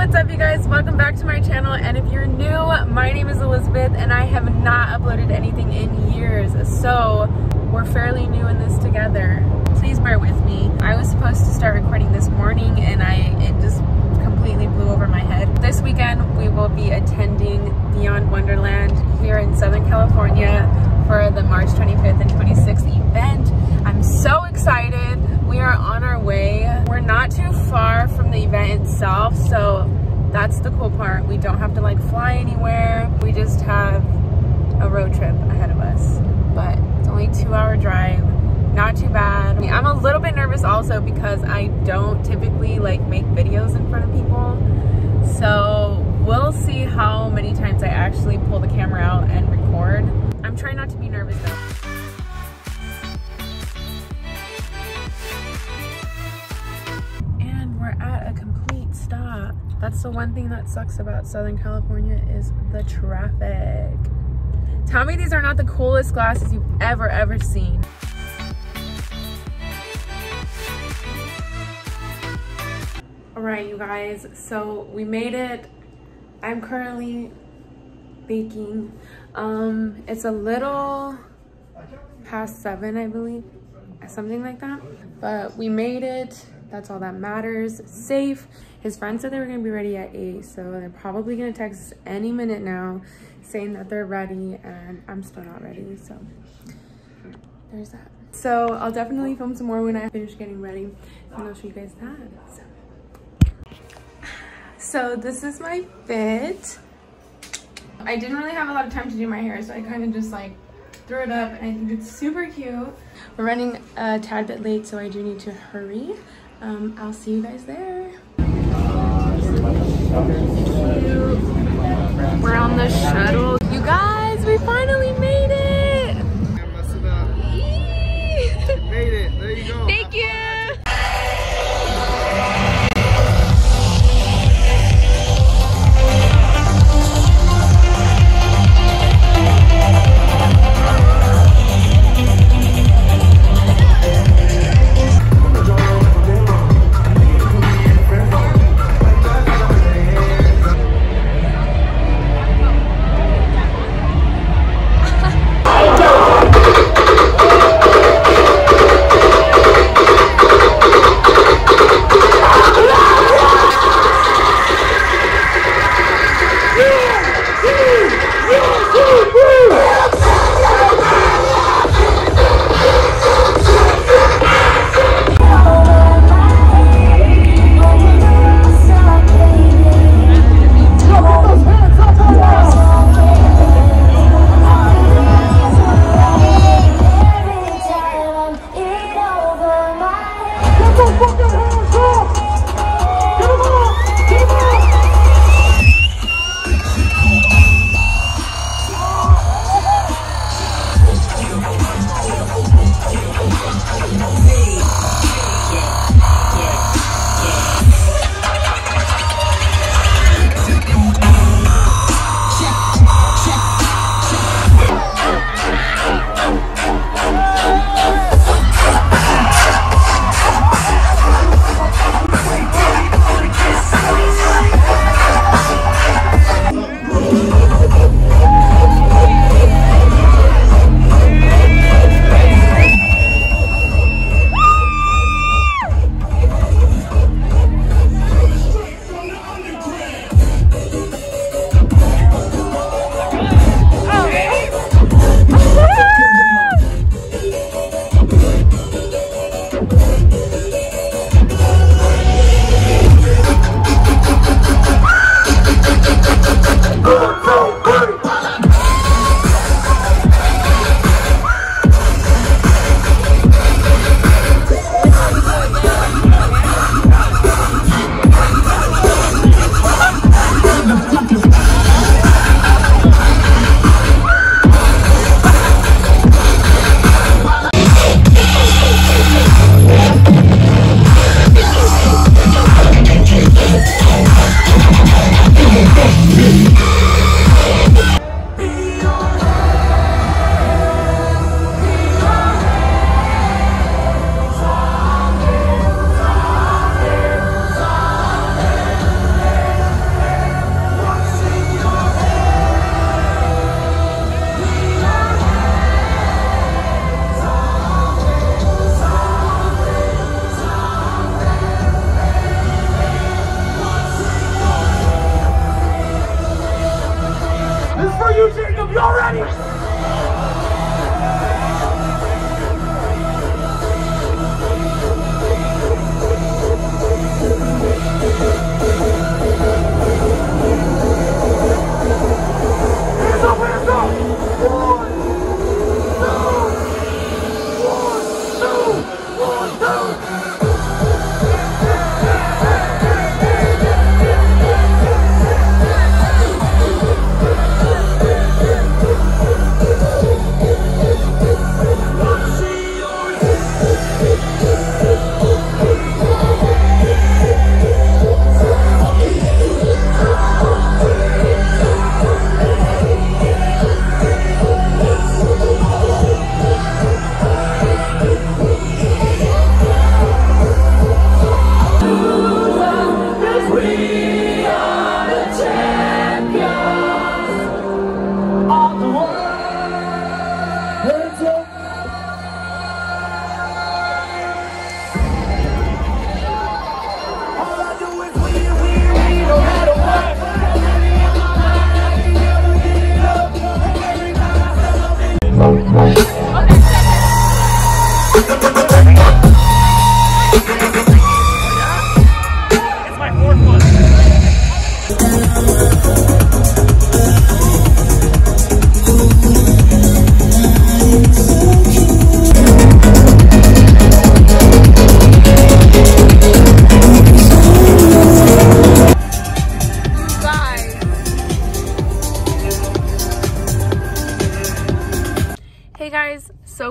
what's up you guys? Welcome back to my channel and if you're new, my name is Elizabeth and I have not uploaded anything in years so we're fairly new in this together. Please bear with me. I was supposed to start recording this morning and I it just completely blew over my head. This weekend we will be attending Beyond Wonderland here in Southern California for the March 25th and 26th event. I'm so excited. We are on our way. We're not too the event itself, so that's the cool part. We don't have to like fly anywhere. We just have a road trip ahead of us. But it's only two hour drive. Not too bad. I mean, I'm a little bit nervous also because I don't typically like make videos in front of people. So we'll see how many times I actually pull the camera out and record. I'm trying not to be nervous though. we're at. That's the one thing that sucks about Southern California is the traffic. Tell me these are not the coolest glasses you've ever, ever seen. All right, you guys, so we made it. I'm currently baking. Um, it's a little past seven, I believe, something like that. But we made it. That's all that matters. Safe. His friend said they were going to be ready at 8, so they're probably going to text any minute now saying that they're ready, and I'm still not ready, so there's that. So I'll definitely film some more when I finish getting ready, and I'll show you guys that. So, so this is my fit. I didn't really have a lot of time to do my hair, so I kind of just like threw it up, and I think it's super cute. We're running a tad bit late, so I do need to hurry um, I'll see you guys there. We're on the shuttle. You guys, we finally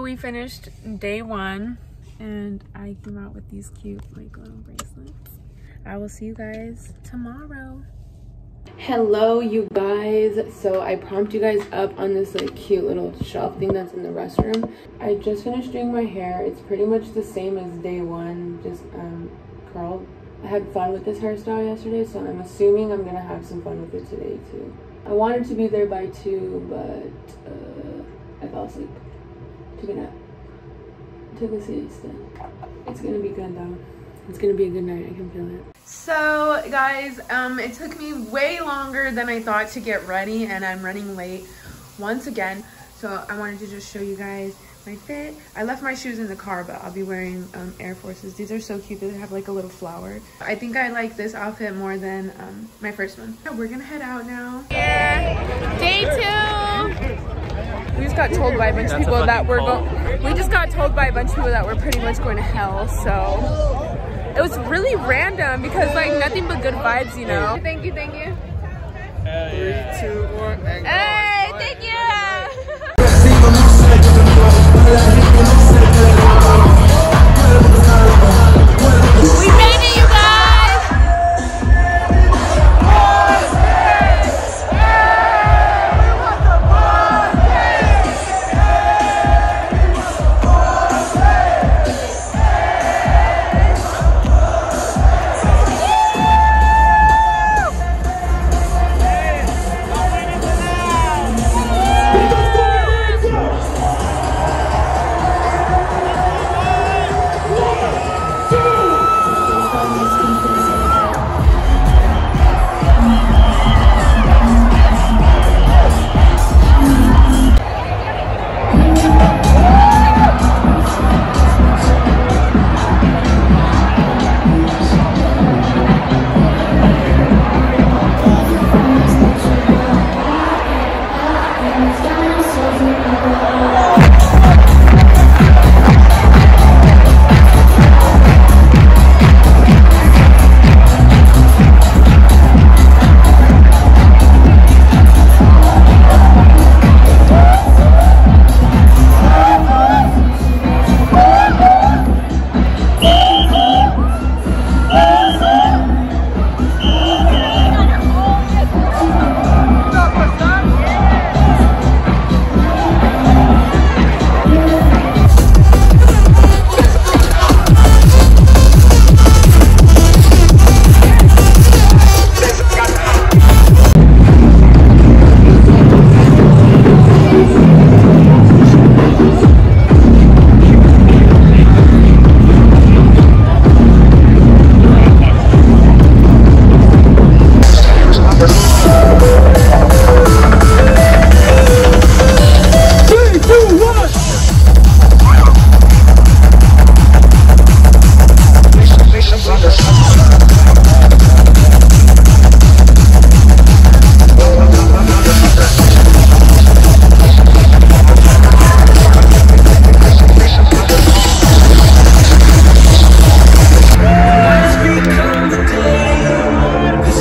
we finished day one and I came out with these cute like little bracelets. I will see you guys tomorrow. Hello you guys. So I prompted you guys up on this like cute little shelf thing that's in the restroom. I just finished doing my hair. It's pretty much the same as day one, just um, curled. I had fun with this hairstyle yesterday, so I'm assuming I'm gonna have some fun with it today too. I wanted to be there by two, but uh, I fell asleep. Took a nap. Took a siesta. It's gonna be good though. It's gonna be a good night. I can feel it. So guys, um, it took me way longer than I thought to get ready, and I'm running late once again. So I wanted to just show you guys my fit. I left my shoes in the car, but I'll be wearing um, Air Forces. These are so cute. They have like a little flower. I think I like this outfit more than um, my first one. We're gonna head out now. Yeah, day two. We just got told by a bunch of people that we're going. We just got told by a bunch of people that we're pretty much going to hell. So it was really random because like nothing but good vibes, you know. Thank you, thank you. Three, two, one, and go. Hey, thank you.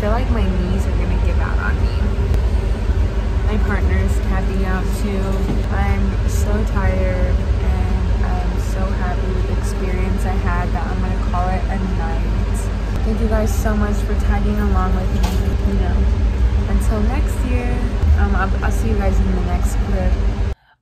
feel like my knees are gonna give out on me. My partner's tapping out too. I'm so tired and I'm so happy with the experience I had that I'm gonna call it a night. Thank you guys so much for tagging along with me. You know, until next year, um, I'll, I'll see you guys in the next clip.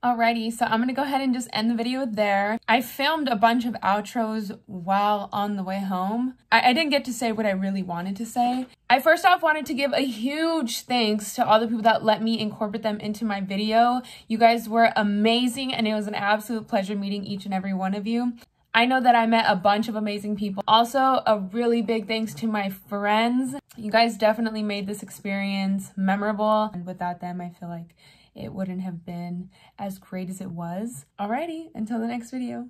Alrighty, so I'm gonna go ahead and just end the video there. I filmed a bunch of outros while on the way home. I, I didn't get to say what I really wanted to say. I first off wanted to give a huge thanks to all the people that let me incorporate them into my video. You guys were amazing and it was an absolute pleasure meeting each and every one of you. I know that I met a bunch of amazing people. Also, a really big thanks to my friends. You guys definitely made this experience memorable. And without them, I feel like it wouldn't have been as great as it was. Alrighty, until the next video.